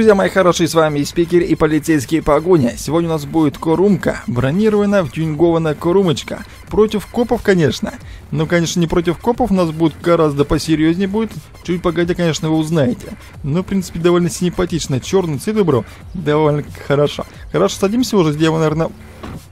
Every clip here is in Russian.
Друзья мои хорошие, с вами спикер и полицейские погоня. Сегодня у нас будет Корумка, бронированная, втюнингованная Корумочка. Против копов, конечно. Но, конечно, не против копов, у нас будет гораздо посерьезнее будет. Чуть погодя, конечно, вы узнаете. Но, в принципе, довольно симпатично. Черный цвет выбрал, довольно хорошо. Хорошо, садимся уже, сделаем, наверное,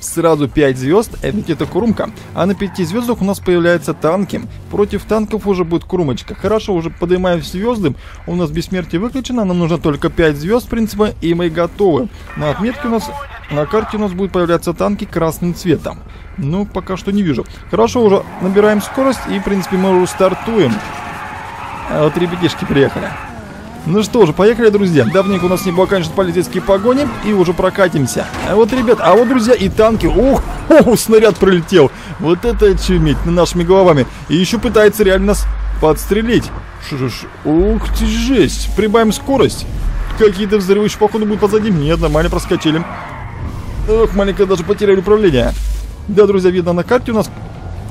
сразу 5 звезд, это это Курумка. А на 5 звездах у нас появляются танки. Против танков уже будет Курумочка. Хорошо, уже поднимаем звезды. У нас бессмертие выключено, нам нужно только 5 звезд, в принципе, и мы готовы. На отметке у нас, на карте у нас будут появляться танки красным цветом. Ну, пока что не вижу. Хорошо, уже набираем скорость и, в принципе, мы уже стартуем. А вот ребятишки приехали. Ну что же, поехали, друзья. Давненько у нас не было, конечно, полицейские погони. И уже прокатимся. А вот, ребят, а вот, друзья, и танки. Ух, ух снаряд пролетел. Вот это очуметь на нашими головами. И еще пытается реально нас подстрелить. Ш -ш -ш. Ух ты, жесть. Прибавим скорость. Какие-то взрывы еще, походу, будут позади. Нет, нормально проскочили. Ох, маленько даже потеряли управление. Да, друзья, видно на карте у нас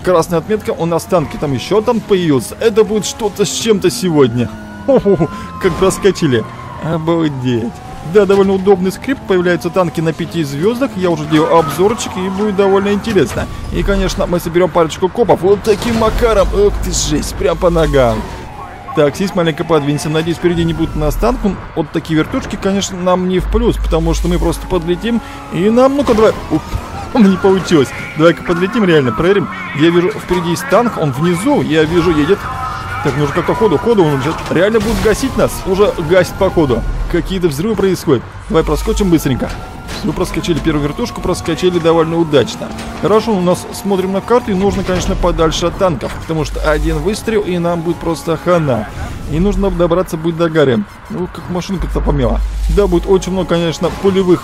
красная отметка. У нас танки там еще там появился. Это будет что-то с чем-то сегодня. Как проскочили. Обалдеть. Да, довольно удобный скрипт, появляются танки на пяти звездах, я уже делаю обзорчик и будет довольно интересно. И, конечно, мы соберем парочку копов вот таким макаром, ох ты жесть, прям по ногам. Так, здесь маленько подвинься, надеюсь, впереди не будет нас танк. Вот такие вертушки, конечно, нам не в плюс, потому что мы просто подлетим и нам, ну-ка, давай... Уп, не получилось. Давай-ка подлетим реально, проверим. Я вижу, впереди есть танк, он внизу, я вижу, едет так, нужно как-то ходу, ходу, он же реально будет гасить нас. Уже гасит по ходу. Какие-то взрывы происходят. Давай проскочим быстренько. Мы проскочили первую вертушку, проскочили довольно удачно. Хорошо, у нас смотрим на карту и нужно, конечно, подальше от танков, потому что один выстрел и нам будет просто хана. И нужно добраться будет до горы. Ну, как машинка-то помела. Да, будет очень много, конечно, пулевых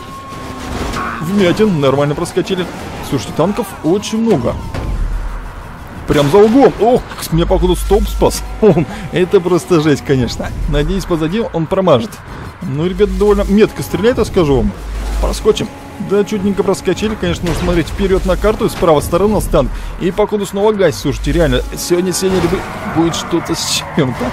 вмятин. Нормально проскочили. Слушайте, танков очень много. Прям за углом. Ох, меня походу стоп спас. Это просто жесть, конечно. Надеюсь, позади он промажет. Ну, ребята, довольно метко стреляет, я скажу вам. Проскочим. Да, чудненько проскочили, конечно, нужно смотреть вперед на карту, с правой стороны на стан. И походу снова гась, слушайте, реально, сегодня, сегодня будет что-то с чем-то.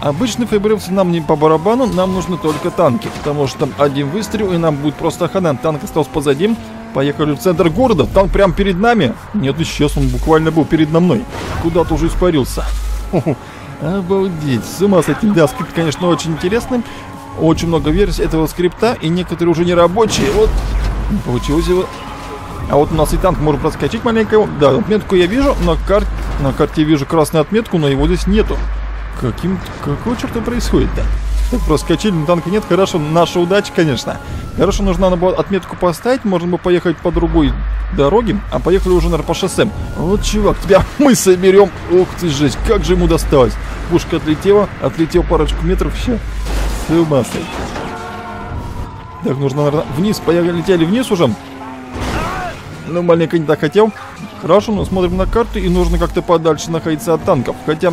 Обычный фейбревцы нам не по барабану, нам нужны только танки, потому что там один выстрел, и нам будет просто ханан. Танк остался позади, Поехали в центр города, там прям перед нами. Нет, исчез, он буквально был перед мной. Куда-то уже испарился. Обалдеть, с ума с этим. Да, скрипт, конечно, очень интересный. Очень много версий этого скрипта, и некоторые уже не рабочие. Вот, получилось его. А вот у нас и танк может проскочить маленько. Да, отметку я вижу, на, кар... на карте вижу красную отметку, но его здесь нету. Каким... Какого черта происходит-то? Так, проскочили, но танка нет. Хорошо, наша удача, конечно. Хорошо, нужно надо было отметку поставить. Можно бы поехать по другой дороге. А поехали уже, наверное, по шоссе. Вот, чувак, тебя мы соберем. Ух ты, жесть, как же ему досталось. Пушка отлетела, отлетел парочку метров еще. С ума Так, нужно, наверное, вниз. Поехали, летели вниз уже. Ну, маленько не так хотел. Хорошо, но смотрим на карту и нужно как-то подальше находиться от танков. Хотя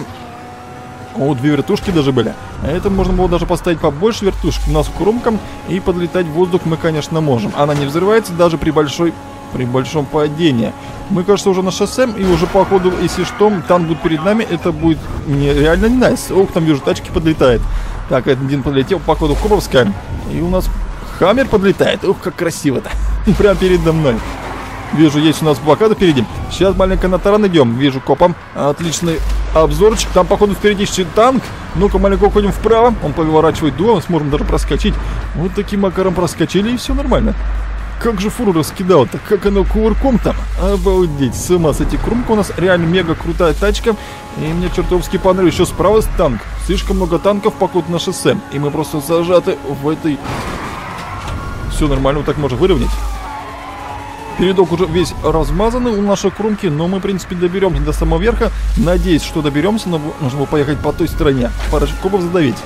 о, две вертушки даже были. А это можно было даже поставить побольше вертушек у нас кромкам и подлетать в воздух мы, конечно, можем. Она не взрывается даже при большой при большом падении. Мы, кажется, уже на шоссе, и уже по ходу, если что, танк будет перед нами, это будет не, реально не найс. Ох, там вижу, тачки подлетает. Так, один подлетел, по ходу Куровская, и у нас Хаммер подлетает. Ух, как красиво-то. Прямо передо мной. Вижу, есть у нас блокада впереди. Сейчас маленько на таран идем. Вижу копом. Отличный обзорчик. Там, походу, впереди еще танк. Ну-ка, маленько уходим вправо. Он поворачивает дуо. Сможем даже проскочить. Вот таким макаром проскочили, и все нормально. Как же фуру раскидал-то? Как оно кувырком там? Обалдеть, с ума эти Крумка у нас реально мега крутая тачка. И мне чертовски понравилось. Еще справа танк. Слишком много танков походу на шоссе. И мы просто зажаты в этой... Все нормально, вот так можно выровнять. Передок уже весь размазанный у нашей крумки, но мы, в принципе, доберемся до самого верха. Надеюсь, что доберемся, но нужно поехать по той стороне. Парочку кубов задавить.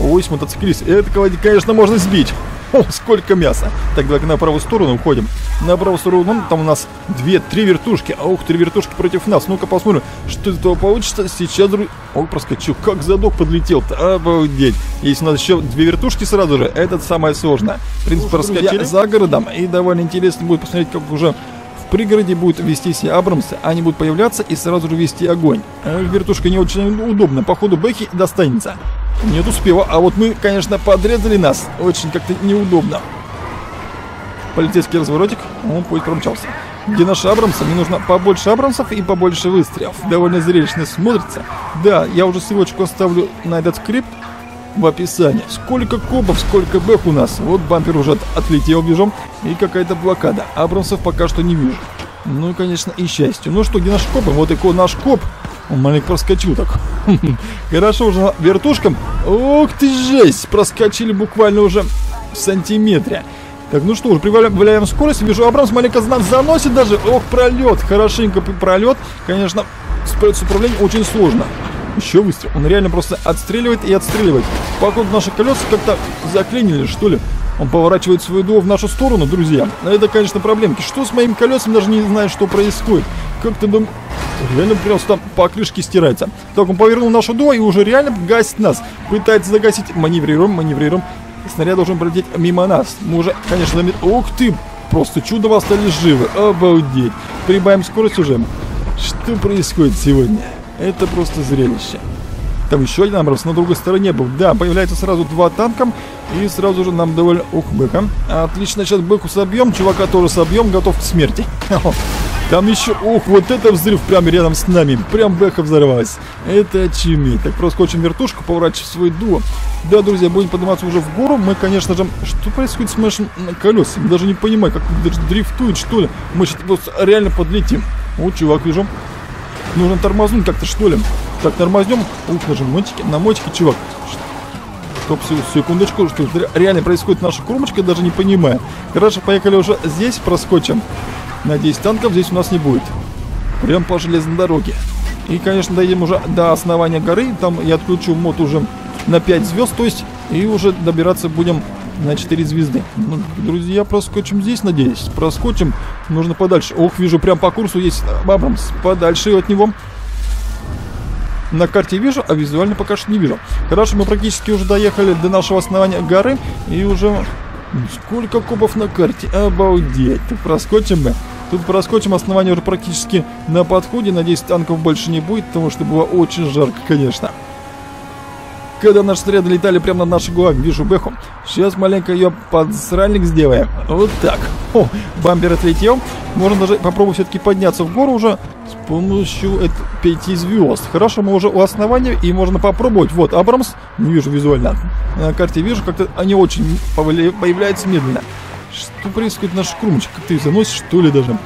Ой, мотоциклист. Это, конечно, можно сбить. О, сколько мяса. Так, давай на правую сторону уходим. На правую сторону, ну, там у нас две, три вертушки. А ух, три вертушки против нас. Ну-ка посмотрим, что из этого получится. Сейчас, друг... Ой, проскочил. Как задок подлетел-то. Обалдеть. Если у нас еще две вертушки сразу же, это самое сложное. В принципе, проскочили за городом. И довольно интересно будет посмотреть, как уже в пригороде будет вести себя Абрамсы, они будут появляться и сразу же вести огонь. Вертушка не очень удобно, походу Бэхи достанется. Нет успела. А вот мы, конечно, подрезали нас. Очень как-то неудобно. Полицейский разворотик. Он путь промчался. Где наш Абрамса? Мне нужно побольше Абрамсов и побольше выстрелов. Довольно зрелищно смотрится. Да, я уже ссылочку оставлю на этот скрипт в описании. Сколько копов, сколько бэх у нас. Вот бампер уже отлетел, вижу. И какая-то блокада. Абрамсов пока что не вижу. Ну и, конечно, и счастье. Ну что, где наш коп? Вот и наш коп. Он маленько проскочил так. Хорошо уже вертушком. Ух ты жесть! Проскочили буквально уже в сантиметре. Так, ну что уже прибавляем скорость. Вижу, Абрамс маленько нас заносит даже. Ох, пролет. Хорошенько пролет. Конечно, с управлением очень сложно. Еще выстрел. Он реально просто отстреливает и отстреливает. Походу наши колеса как-то заклинили, что ли. Он поворачивает свою дуо в нашу сторону, друзья. Это, конечно, проблемки. Что с моим колесом, даже не знаю, что происходит. Как-то дом... Реально просто по крышке стирается. Так, он повернул нашу дуо и уже реально гасит нас. Пытается загасить. Маневрируем, маневрируем. Снаряд должен пролететь мимо нас. Мы уже, конечно, замет... Ух ты! Просто чудо остались живы. Обалдеть. Прибавим скорость уже. Что происходит сегодня? Это просто зрелище. Там еще один Абрамс на другой стороне был. Да, появляется сразу два танка. И сразу же нам довольно... Ух, быка. Отлично, сейчас быку собьем. Чувака тоже собьем. Готов к смерти. Там еще... Ух, вот это взрыв прямо рядом с нами. Прям бэха взорвалась. Это очуметь. Так проскочим вертушку, поворачиваем свой дуо. Да, друзья, будем подниматься уже в гору. Мы, конечно же... Что происходит с нашим колесами? Даже не понимаю, как даже дрифтует, что ли. Мы сейчас просто реально подлетим. О, чувак, вижу. Нужно тормознуть как-то, что ли. Так, тормознем. Ух, даже мотики. На мотике, чувак. Стоп, секундочку, что реально происходит наша кромочка, даже не понимаю. Хорошо, поехали уже здесь, проскочим. Надеюсь, танков здесь у нас не будет. Прям по железной дороге. И, конечно, доедем уже до основания горы. Там я отключу мод уже на 5 звезд, то есть, и уже добираться будем на 4 звезды. Ну, друзья, проскочим здесь, надеюсь. Проскочим. Нужно подальше. Ох, вижу, прям по курсу есть Абрамс. Подальше от него. На карте вижу, а визуально пока что не вижу. Хорошо, мы практически уже доехали до нашего основания горы. И уже... Сколько кубов на карте? Обалдеть. Так проскочим мы. Тут проскочим, основание уже практически на подходе. Надеюсь, танков больше не будет, потому что было очень жарко, конечно когда наши снаряды летали прямо над нашей головами. Вижу Бэху. Сейчас маленько ее подсральник сделаем. Вот так. О, бампер отлетел. Можно даже попробовать все-таки подняться в гору уже с помощью пяти звезд. Хорошо, мы уже у основания и можно попробовать. Вот, Абрамс, не вижу визуально. На карте вижу, как-то они очень появляются медленно. Что происходит наш крумочек? Как ты заносишь, что ли, даже?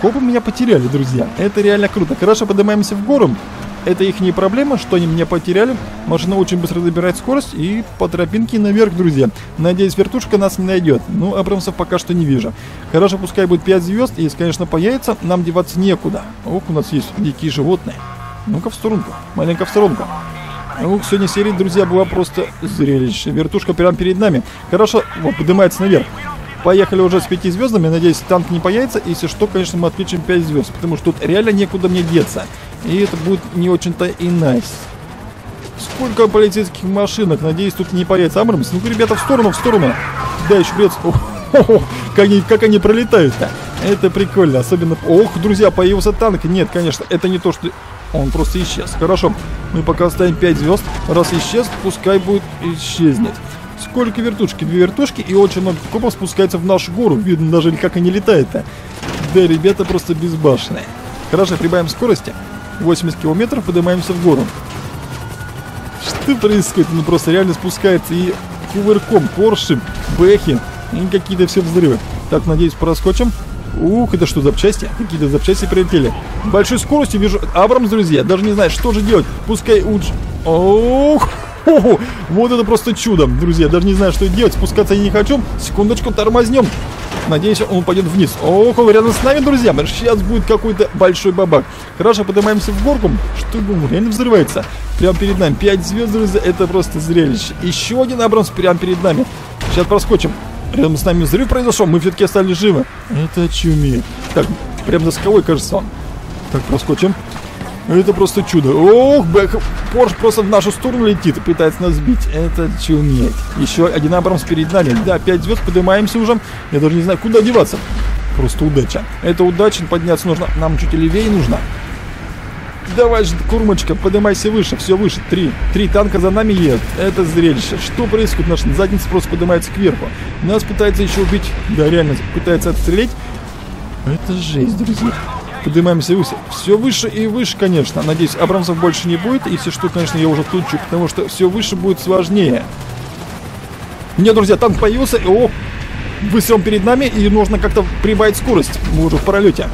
Копы меня потеряли, друзья. Это реально круто. Хорошо, поднимаемся в гору. Это их не проблема, что они меня потеряли. Машина очень быстро добирает скорость и по тропинке наверх, друзья. Надеюсь, вертушка нас не найдет. Ну, Абрамсов пока что не вижу. Хорошо, пускай будет 5 звезд. Если, конечно, появится, нам деваться некуда. Ох, у нас есть дикие животные. Ну-ка в сторонку. Маленько в сторонку. Ух, сегодня серия, друзья, была просто зрелище. Вертушка прямо перед нами. Хорошо, вот, поднимается наверх. Поехали уже с 5 звездами. Надеюсь, танк не появится. Если что, конечно, мы отключим 5 звезд. Потому что тут реально некуда мне деться. И это будет не очень-то и найс. Сколько полицейских машинок. Надеюсь, тут не появится Амрамс. Ну-ка, ребята, в сторону, в сторону. Да, еще придется... Как они, как они пролетают-то. Это прикольно. Особенно... Ох, друзья, появился танк. Нет, конечно, это не то, что... Он просто исчез. Хорошо, мы пока оставим 5 звезд. Раз исчез, пускай будет исчезнет. Сколько вертушки? Две вертушки и очень много копов спускается в нашу гору. Видно даже, как они летают-то. Да, ребята просто безбашенные. Хорошо, прибавим скорости. 80 километров, поднимаемся в гору. Что происходит? Ну просто реально спускается и кувырком, Порши, Бэхи и какие-то все взрывы. Так, надеюсь, проскочим. Ух, это что, запчасти? Какие-то запчасти прилетели. Большой скоростью вижу Абрамс, друзья. Даже не знаю, что же делать. Пускай уж... Ох, Ого, вот это просто чудо, друзья. Даже не знаю, что делать. Спускаться я не хочу. Секундочку, тормознем. Надеюсь, он упадет вниз. Ох, он рядом с нами, друзья. Сейчас будет какой-то большой бабак. Хорошо, поднимаемся в горку. Что, реально взрывается. Прямо перед нами. 5 звезд, друзья. Это просто зрелище. Еще один Абрамс прямо перед нами. Сейчас проскочим. Рядом с нами взрыв произошел. Мы все-таки остались живы. Это чуми. Так, прям за скалой, кажется, он. Так, проскочим. Это просто чудо. Ох, Бэк, Порш просто в нашу сторону летит пытается нас сбить. Это чуметь. Еще один Абрамс перед нами. Да, 5 звезд, поднимаемся уже. Я даже не знаю, куда деваться. Просто удача. Это удача, подняться нужно. Нам чуть левее нужно. Давай же, курмочка, поднимайся выше, все выше. Три. Три танка за нами едут. Это зрелище. Что происходит? Наша задница просто поднимается кверху. Нас пытается еще убить. Да, реально, пытается отстрелить. Это жесть, друзья. Поднимаемся выше. Все выше и выше, конечно. Надеюсь, Абрамсов больше не будет. И все что, конечно, я уже тучу, потому что все выше будет сложнее. Нет, друзья, танк появился. О, выстрел перед нами. И нужно как-то прибавить скорость. Мы уже в пролете.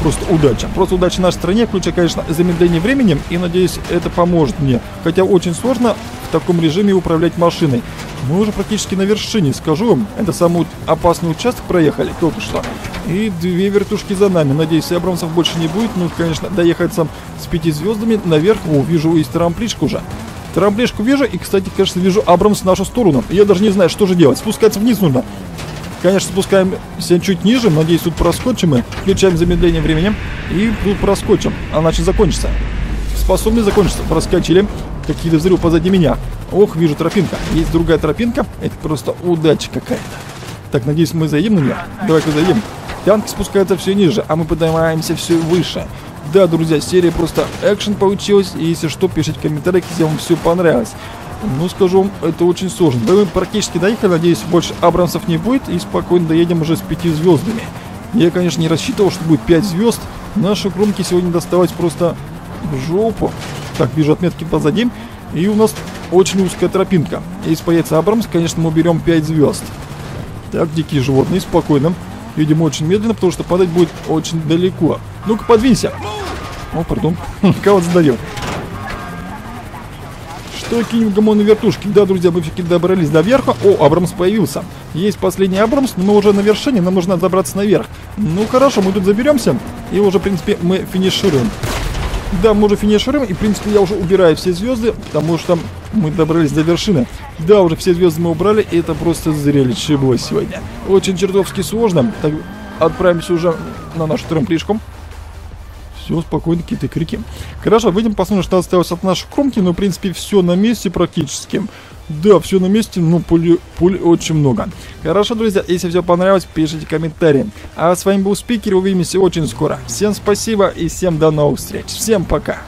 Просто удача. Просто удача нашей стране, включая, конечно, замедление времени. И, надеюсь, это поможет мне. Хотя очень сложно в таком режиме управлять машиной. Мы уже практически на вершине, скажу вам. Это самый опасный участок проехали только что. И две вертушки за нами. Надеюсь, Абрамсов больше не будет. Ну, конечно, доехать сам с пяти звездами наверх. О, вижу и трамплишку уже. Трамплишку вижу. И, кстати, кажется, вижу Абрамс в нашу сторону. Я даже не знаю, что же делать. Спускаться вниз нужно. Конечно, спускаемся чуть ниже. Надеюсь, тут проскочим мы. Включаем замедление времени. И тут проскочим. Значит, закончится. Способны закончиться. Проскочили. Какие-то взрывы позади меня. Ох, вижу тропинка. Есть другая тропинка. Это просто удача какая-то. Так, надеюсь, мы заедем на нее. Давай-ка заедем. Танки спускаются все ниже, а мы поднимаемся все выше. Да, друзья, серия просто экшен получилась. И если что, пишите в комментариях, если вам все понравилось. Ну, скажу вам, это очень сложно. Да мы практически доехали, надеюсь, больше Абрамсов не будет. И спокойно доедем уже с пяти звездами. Я, конечно, не рассчитывал, что будет 5 звезд. Наши кромки сегодня доставать просто в жопу. Так, вижу отметки позади. И у нас очень узкая тропинка. Если появится Абрамс, конечно, мы берем 5 звезд. Так, дикие животные, спокойно. Видимо, очень медленно, потому что падать будет очень далеко. Ну-ка, подвинься. О, пардон. Кого задает? Что кинем гамон на вертушки? Да, друзья, мы все-таки добрались до верха. О, Абрамс появился. Есть последний Абрамс, но мы уже на вершине, нам нужно забраться наверх. Ну, хорошо, мы тут заберемся. И уже, в принципе, мы финишируем. Да, мы уже финишируем, и, в принципе, я уже убираю все звезды, потому что мы добрались до вершины. Да, уже все звезды мы убрали, и это просто зрелище было сегодня. Очень чертовски сложно. Так, отправимся уже на нашу трамплишку. Все, спокойно, какие-то крики. Хорошо, выйдем, посмотрим, что осталось от нашей кромки. Но, в принципе, все на месте практически. Да, все на месте, но пули, пуль очень много. Хорошо, друзья, если все понравилось, пишите комментарии. А с вами был Спикер, увидимся очень скоро. Всем спасибо и всем до новых встреч. Всем пока.